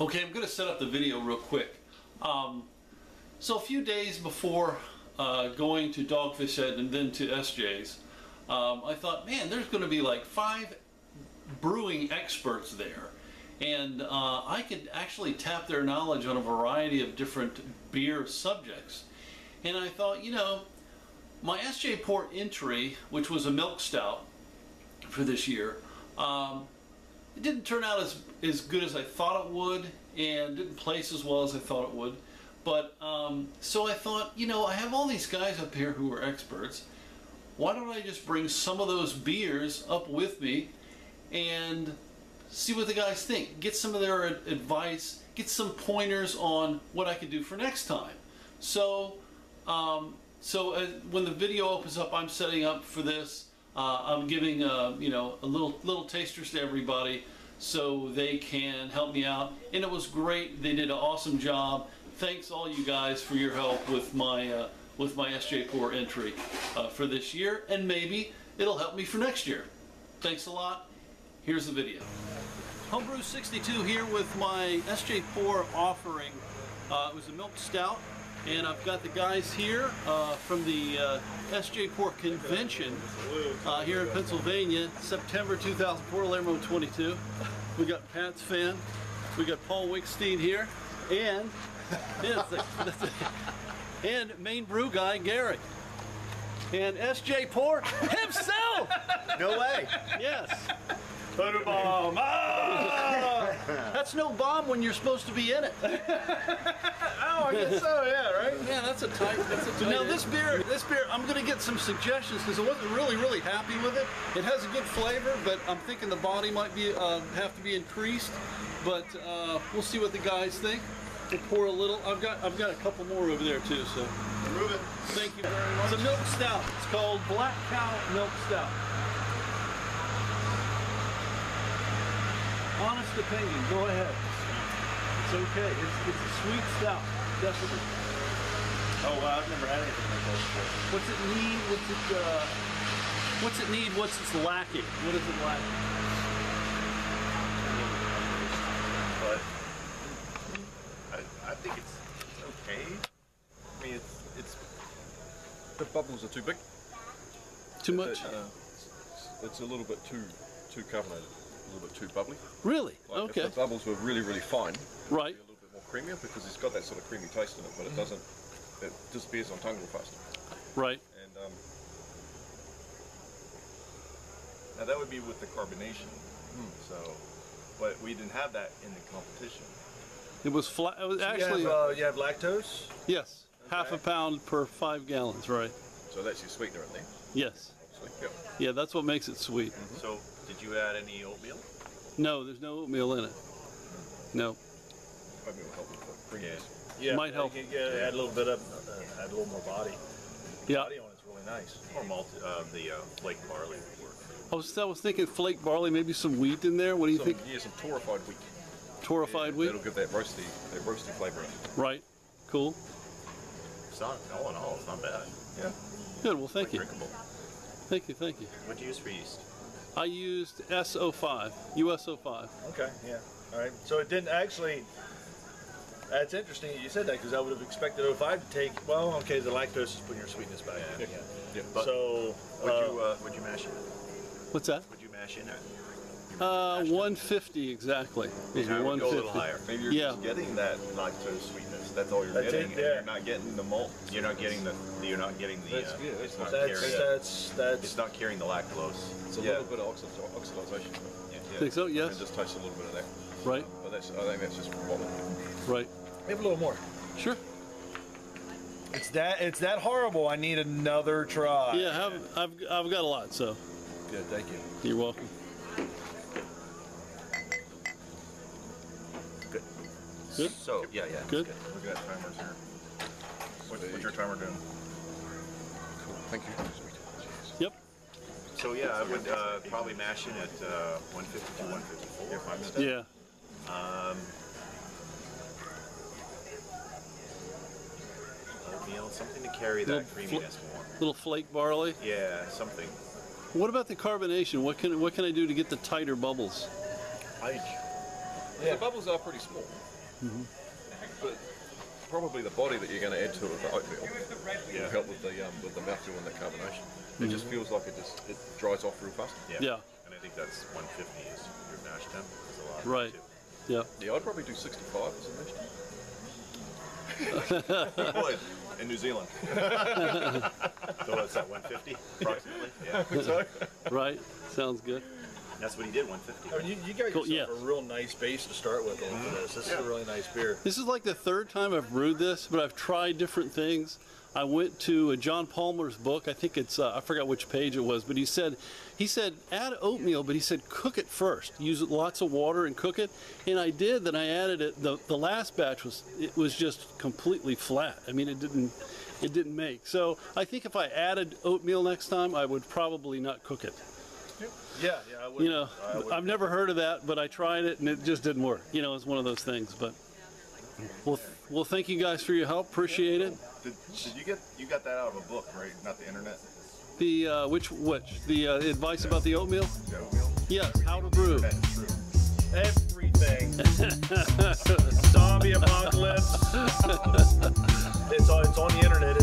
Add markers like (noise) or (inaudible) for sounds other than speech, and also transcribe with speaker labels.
Speaker 1: Okay, I'm going to set up the video real quick. Um, so a few days before uh, going to Dogfish Head and then to SJ's, um, I thought, man, there's going to be like five brewing experts there. And uh, I could actually tap their knowledge on a variety of different beer subjects. And I thought, you know, my Sjporr entry, which was a milk stout for this year, um, it didn't turn out as, as good as I thought it would and didn't place as well as I thought it would. But um, so I thought, you know, I have all these guys up here who are experts. Why don't I just bring some of those beers up with me and see what the guys think? Get some of their advice, get some pointers on what I could do for next time. So, um, so uh, when the video opens up, I'm setting up for this. Uh, I'm giving uh, you know a little little tasters to everybody so they can help me out. And it was great. They did an awesome job. Thanks all you guys for your help with my uh, with my Sjporr entry uh, for this year, and maybe it'll help me for next year. Thanks a lot. Here's the video. Homebrew 62 here with my Sjporr offering. Uh, it was a milk stout and I've got the guys here uh, from the uh, Sjporr Convention uh, here in Pennsylvania, September 2004, Lermo 22. We got Pat's fan, we got Paul Wickstein here, and and main brew guy Gary, and Sjporr himself.
Speaker 2: No way.
Speaker 1: Yes. Put a bomb. Ah! That's no bomb when you're supposed to be in it. (laughs)
Speaker 2: oh, I guess so. Yeah, right.
Speaker 1: Yeah, that's a tight. That's a tight. Now this beer, this beer, I'm gonna get some suggestions because I wasn't really, really happy with it. It has a good flavor, but I'm thinking the body might be uh, have to be increased. But uh, we'll see what the guys think. We'll pour a little. I've got, I've got a couple more over there too. So.
Speaker 2: Move it.
Speaker 1: Thank you very much. It's a milk stout. It's called Black Cow Milk Stout. Honest opinion, go ahead. It's okay. It's, it's a sweet stout, definitely.
Speaker 2: Oh wow, I've never had anything like that before.
Speaker 1: What's it need? What's it? Uh, what's it need? What's it lacking? What is it lacking?
Speaker 2: But I, I think it's, it's okay. I mean, it's it's
Speaker 3: the bubbles are too big.
Speaker 1: Too much.
Speaker 3: Uh, it's a little bit too too carbonated a little bit too bubbly.
Speaker 1: Really?
Speaker 3: Like
Speaker 1: okay.
Speaker 3: If the bubbles were really, really fine,
Speaker 1: right.
Speaker 3: a little bit more creamier because it's got that sort of creamy taste in it, but it doesn't, it disappears on tongue real fast.
Speaker 1: Right.
Speaker 3: And um, now that would be with the carbonation.
Speaker 1: Hmm.
Speaker 3: So, but we didn't have that in the competition.
Speaker 1: It was flat. It was actually
Speaker 2: you have, uh, you have lactose.
Speaker 1: yes, half a pound per five gallons. Right.
Speaker 3: So that's your sweetener in there.
Speaker 1: Yes.
Speaker 3: obviously. Yep.
Speaker 1: Yeah, that's what makes it sweet.
Speaker 2: So, did you add any oatmeal?
Speaker 1: No, there's no oatmeal in it. No.
Speaker 3: Maybe it'll help with the creaminess.
Speaker 2: Yeah,
Speaker 1: Might help.
Speaker 2: Can add a little bit of, uh, add a little more body.
Speaker 1: Yeah.
Speaker 2: Body on it's really nice.
Speaker 4: Or malt, uh, the uh, flake barley would work.
Speaker 1: I was, I was thinking flake barley, maybe some wheat in there. What do you
Speaker 3: Some,
Speaker 1: think?
Speaker 3: yeah, some torrefied wheat.
Speaker 1: Torrefied
Speaker 3: Yeah,
Speaker 1: wheat.
Speaker 3: It'll give that roasty, that roasty flavour.
Speaker 1: Right. Cool.
Speaker 4: It's not, all in all, it's not bad.
Speaker 3: Yeah.
Speaker 1: Good. Well, thank you.
Speaker 4: Drinkable.
Speaker 1: Thank you. Thank you.
Speaker 4: What do you use for yeast?
Speaker 1: I used SO5, US-05.
Speaker 2: Okay, yeah. All right. So it didn't actually. That's interesting that you said that because I would have expected 05 to take. Well, okay, the lactose is putting your sweetness back.
Speaker 4: Yeah.
Speaker 2: in.
Speaker 3: Yeah.
Speaker 4: But
Speaker 2: so
Speaker 4: Would
Speaker 2: uh,
Speaker 4: you, uh, would you mash in it?
Speaker 1: What's that?
Speaker 4: Would you mash in it?
Speaker 1: Uh, 150 exactly. Maybe
Speaker 4: I would go a
Speaker 1: 150.
Speaker 4: little higher.
Speaker 3: Maybe you're
Speaker 1: Yeah.
Speaker 3: just getting that lactose sweetness. That's all you're
Speaker 2: That's
Speaker 3: getting.
Speaker 2: it,
Speaker 3: and
Speaker 2: yeah.
Speaker 3: You're not getting the malt.
Speaker 4: You're not getting the, you're not getting the,
Speaker 3: That's
Speaker 4: uh,
Speaker 3: good.
Speaker 4: it's not
Speaker 2: that's
Speaker 4: carrying,
Speaker 2: that's that's
Speaker 4: it's not carrying the lactose.
Speaker 3: It's a
Speaker 4: Yeah.
Speaker 3: little bit of oxid- oxidization.
Speaker 4: Yeah.
Speaker 1: Think so?
Speaker 3: And
Speaker 1: Yes.
Speaker 3: just taste a little bit of that.
Speaker 1: Right.
Speaker 3: But that's, I think that's just what we
Speaker 1: Right.
Speaker 2: maybe a little more.
Speaker 1: Sure.
Speaker 2: It's that it's that horrible. I need another try.
Speaker 1: Yeah. I've, I've I've got a lot. So
Speaker 2: Good. Thank you.
Speaker 1: you're welcome.
Speaker 4: Good? So, yeah, yeah. it's
Speaker 1: Good.
Speaker 3: Look at that timers here.
Speaker 4: What, what's your timer doing?
Speaker 3: Cool. Thank you.
Speaker 1: Yep.
Speaker 4: So, yeah, I would uh, probably mash in at uh, 150 to 154 if I'm stuck.
Speaker 1: Yeah.
Speaker 4: Um, oatmeal, something to carry that
Speaker 1: fl-
Speaker 4: creaminess more.
Speaker 1: Little flake barley.
Speaker 4: Yeah, something.
Speaker 1: What about the carbonation? What can what can I do to get the tighter bubbles?
Speaker 2: I,
Speaker 3: The bubbles are pretty small. But probably the body that you're going to add to it with the oatmeal
Speaker 4: Yeah.
Speaker 3: will help with the um, with the mouthfeel and the carbonation. It just feels like it just it dries off real fast.
Speaker 1: Yeah.
Speaker 4: And I think that's 150 is your mash temp. Is a lot
Speaker 1: Right. Yeah.
Speaker 3: Yeah, I'd probably do 65 as a mash.
Speaker 4: temp. in New Zealand. (laughs) so what's that? 150 approximately. Yeah. (laughs)
Speaker 1: Right. Sounds good.
Speaker 4: That's what he did. 150.
Speaker 2: I mean, you, you got
Speaker 1: Cool,
Speaker 2: yourself
Speaker 1: yeah.
Speaker 2: a real nice base to start with going for this. This is a really nice beer.
Speaker 1: This is like the third time I've brewed this, but I've tried different things. I went to uh, John Palmer's book. I think it's uh, I forgot which page it was, but he said he said add oatmeal, but he said cook it first. Use lots of water and cook it. And I did. Then I added it. The the last batch was it was just completely flat. I mean, it didn't it didn't make. So I think if I added oatmeal next time, I would probably not cook it.
Speaker 2: Yeah, yeah. I would,
Speaker 1: You know,
Speaker 2: I would,
Speaker 1: I've never heard of that, but I tried it and it just didn't work. You know, it's one of those things. But well, well, thank you guys for your help. Appreciate it.
Speaker 5: Did, did you get you got that out of a book, right? Not the internet.
Speaker 1: The uh, which which the uh, advice about the oatmeal?
Speaker 5: The oatmeal.
Speaker 1: Yes, how to brew.
Speaker 5: That is true.
Speaker 2: everything. (laughs) Zombie apocalypse. it's on. It's on the internet.